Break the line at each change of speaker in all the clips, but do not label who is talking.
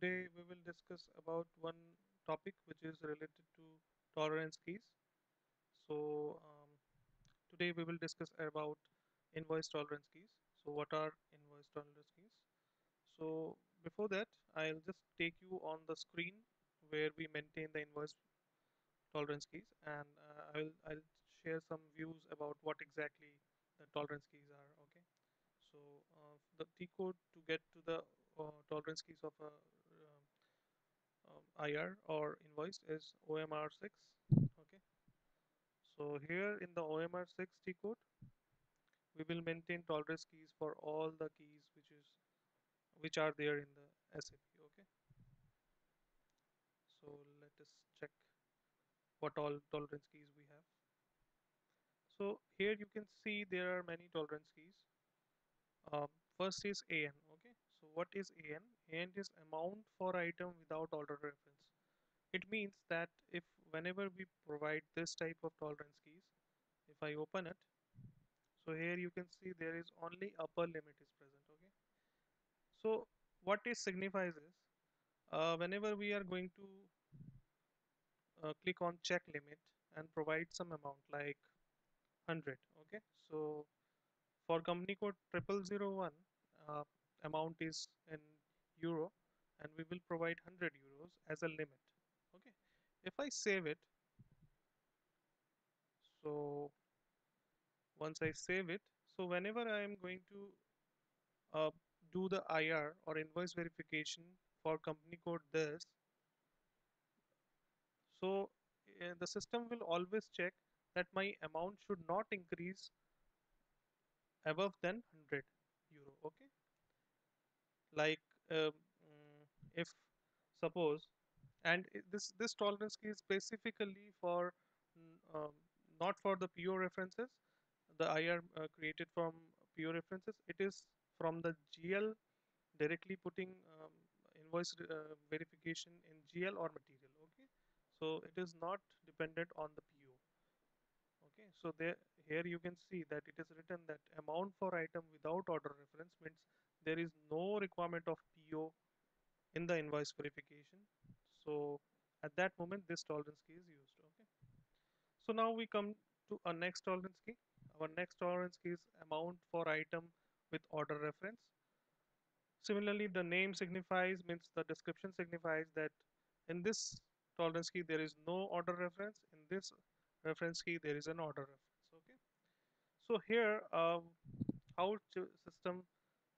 today we will discuss about one topic which is related to tolerance keys. So um, today we will discuss about invoice tolerance keys. So what are invoice tolerance keys? So before that, I'll just take you on the screen where we maintain the invoice tolerance keys and uh, I'll, I'll share some views about what exactly the tolerance keys are okay so uh, the T code to get to the uh, tolerance keys of a IR or invoice is OMR6 okay? So here in the OMR6 T code we will maintain tolerance keys for all the keys which is which are there in the SAP okay? So let us check what all tolerance keys we have. So here you can see there are many tolerance keys. Um, first is AN what is AN AN is amount for item without order reference. It means that if whenever we provide this type of tolerance keys if I open it so here you can see there is only upper limit is present okay? So what it signifies is uh, whenever we are going to uh, click on check limit and provide some amount like 100 okay? So for company code 0001 uh, amount is in euro and we will provide 100 euros as a limit. Okay. If I save it so once I save it so whenever I am going to uh, do the IR or invoice verification for company code this so uh, the system will always check that my amount should not increase above than 100 euro. Okay like um, if suppose and this this tolerance key is specifically for um, not for the PO references. The IR uh, created from PO references. It is from the GL directly putting um, invoice uh, verification in GL or material okay? So it is not dependent on the PO okay? So there here you can see that it is written that amount for item without order reference means there is no requirement of PO in the invoice verification. So at that moment this tolerance key is used okay? So now we come to our next tolerance key. Our next tolerance key is amount for item with order reference. Similarly the name signifies means the description signifies that in this tolerance key there is no order reference. In this reference key there is an order reference okay? So here uh, how system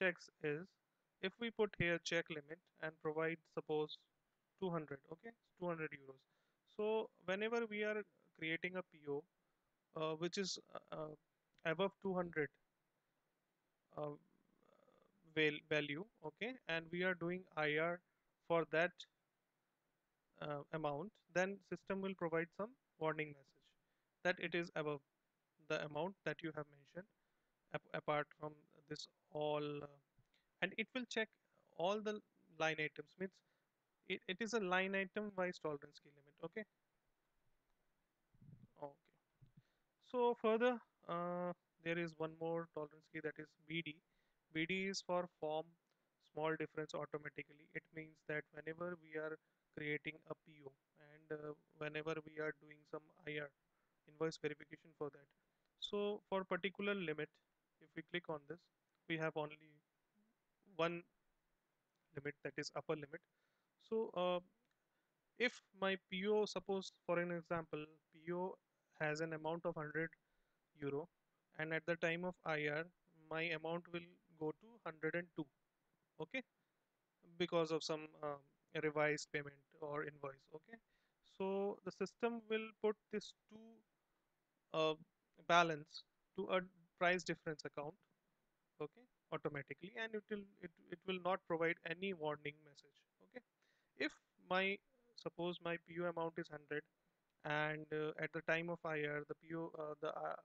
checks is if we put here check limit and provide suppose 200 okay 200 euros. So whenever we are creating a PO uh, which is uh, uh above 200 uh, value okay and we are doing IR for that uh, amount then system will provide some warning message that it is above the amount that you have mentioned apart from this all uh, and it will check all the line items. Means it, it is a line item wise tolerance key limit okay? Okay. So further uh, there is one more tolerance key that is BD BD is for form small difference automatically. It means that whenever we are creating a PO and uh, whenever we are doing some IR invoice verification for that. So for particular limit if we click on this we have only one limit that is upper limit. So uh, if my PO suppose for an example PO has an amount of 100 euro and at the time of IR my amount will go to 102 okay? Because of some um, revised payment or invoice okay? So the system will put this two uh, balance to a price difference account okay automatically and it will it, it will not provide any warning message okay. If my suppose my PO amount is 100 and uh, at the time of IR the PO uh, the uh,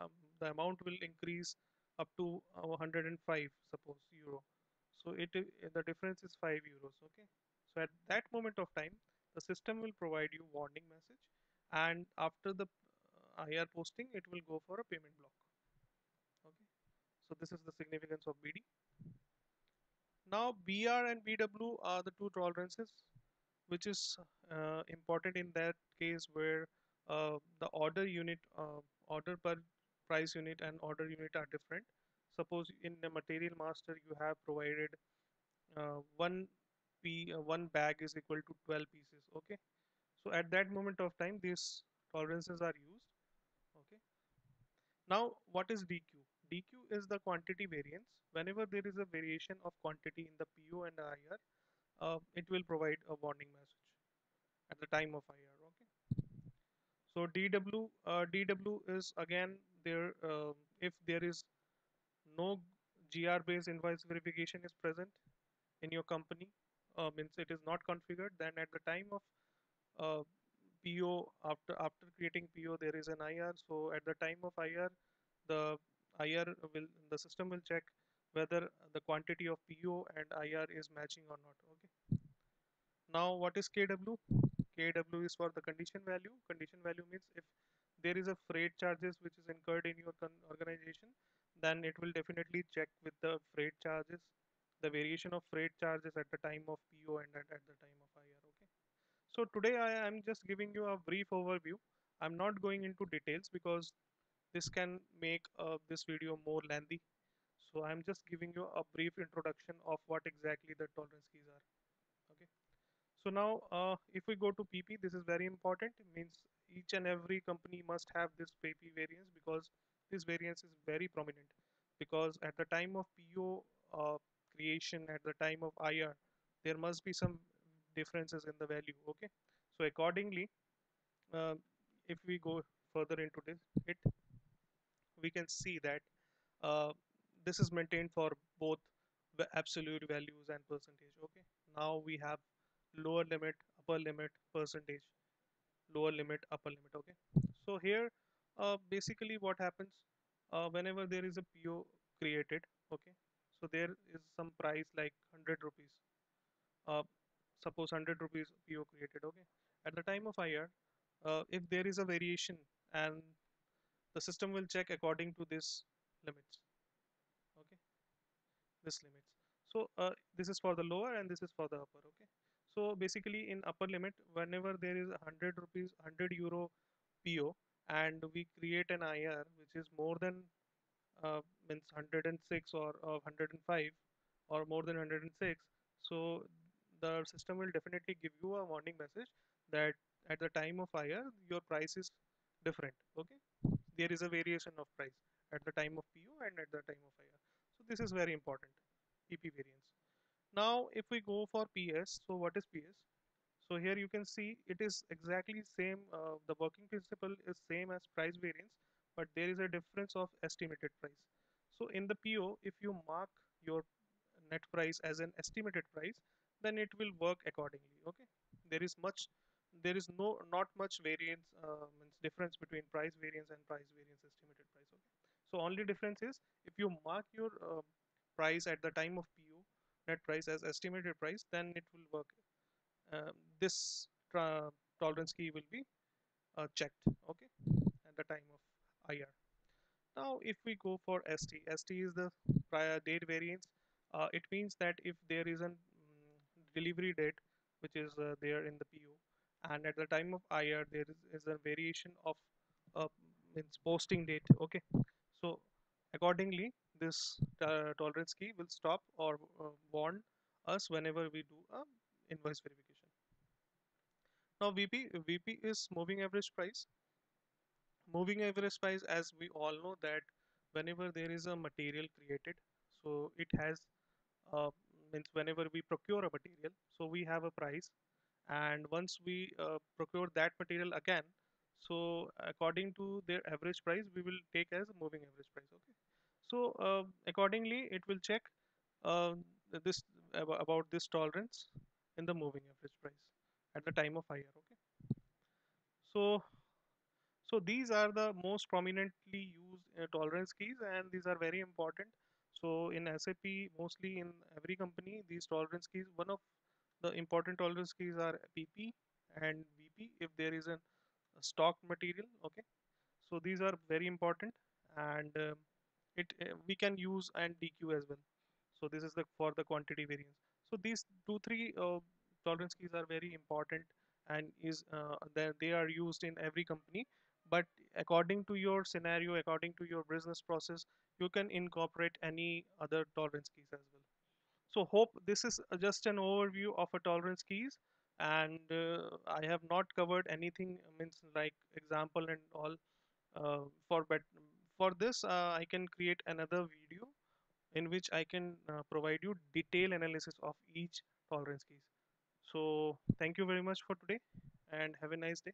um, the amount will increase up to uh, 105 suppose euro. So it the difference is 5 euros okay. So at that moment of time the system will provide you warning message and after the uh, IR posting it will go for a payment block so this is the significance of BD now br and bw are the two tolerances which is uh, important in that case where uh, the order unit uh, order per price unit and order unit are different. Suppose in the material master you have provided uh, one p uh, one bag is equal to 12 pieces okay? So at that moment of time these tolerances are used okay? Now what is dq dq is the quantity variance. Whenever there is a variation of quantity in the po and ir uh, it will provide a warning message at the time of ir okay? So dw uh, dw is again there uh, if there is no gr based invoice verification is present in your company uh, means it is not configured then at the time of uh, PO after after creating PO there is an IR so at the time of IR the IR will the system will check whether the quantity of PO and IR is matching or not okay? Now what is KW KW is for the condition value. Condition value means if there is a freight charges which is incurred in your organization then it will definitely check with the freight charges the variation of freight charges at the time of PO and at, at the time of IR okay? So today I am just giving you a brief overview. I'm not going into details because this can make uh, this video more lengthy. So I'm just giving you a brief introduction of what exactly the tolerance keys are. Okay. So now uh, if we go to PP this is very important. It means each and every company must have this PP variance because this variance is very prominent. Because at the time of PO uh, creation at the time of IR there must be some differences in the value. Okay. So accordingly uh, if we go further into this it we can see that uh, this is maintained for both absolute values and percentage okay? Now we have lower limit upper limit percentage lower limit upper limit okay? So here uh, basically what happens uh, whenever there is a PO created okay? So there is some price like 100 rupees. Uh, suppose 100 rupees PO created okay? At the time of IR uh, if there is a variation and the system will check according to this limits. Okay? This limits. So uh, this is for the lower and this is for the upper okay? So basically in upper limit whenever there is 100 rupees 100 euro PO and we create an IR which is more than uh, means 106 or uh, 105 or more than 106 so the system will definitely give you a warning message that at the time of IR your price is different okay there is a variation of price at the time of PO and at the time of IR so this is very important PP variance. Now if we go for PS so what is PS so here you can see it is exactly same uh, the working principle is same as price variance but there is a difference of estimated price. So in the PO if you mark your net price as an estimated price then it will work accordingly okay? There is much there is no not much variance uh, means difference between price variance and price variance estimated price okay? So only difference is if you mark your uh, price at the time of PO net price as estimated price then it will work. Uh, this tolerance key will be uh, checked okay? At the time of IR now if we go for ST ST is the prior date variance. Uh, it means that if there is a um, delivery date which is uh, there in the PO and at the time of IR there is, is a variation of uh, posting date okay? So accordingly this uh, tolerance key will stop or uh, warn us whenever we do a invoice verification. Now VP VP is moving average price. Moving average price as we all know that whenever there is a material created so it has uh, means whenever we procure a material so we have a price and once we uh, procure that material again so according to their average price we will take as moving average price okay? So uh, accordingly it will check uh, this about this tolerance in the moving average price at the time of IR okay? So so these are the most prominently used uh, tolerance keys and these are very important. So in SAP mostly in every company these tolerance keys one of the important tolerance keys are PP and VP if there is a, a stock material okay? So these are very important and um, it uh, we can use and DQ as well. So this is the for the quantity variance. So these two three uh, tolerance keys are very important and is uh, that they are used in every company. But according to your scenario according to your business process you can incorporate any other tolerance keys as well so hope this is just an overview of a tolerance keys and uh, i have not covered anything means like example and all uh, for but for this uh, i can create another video in which i can uh, provide you detailed analysis of each tolerance keys. So thank you very much for today and have a nice day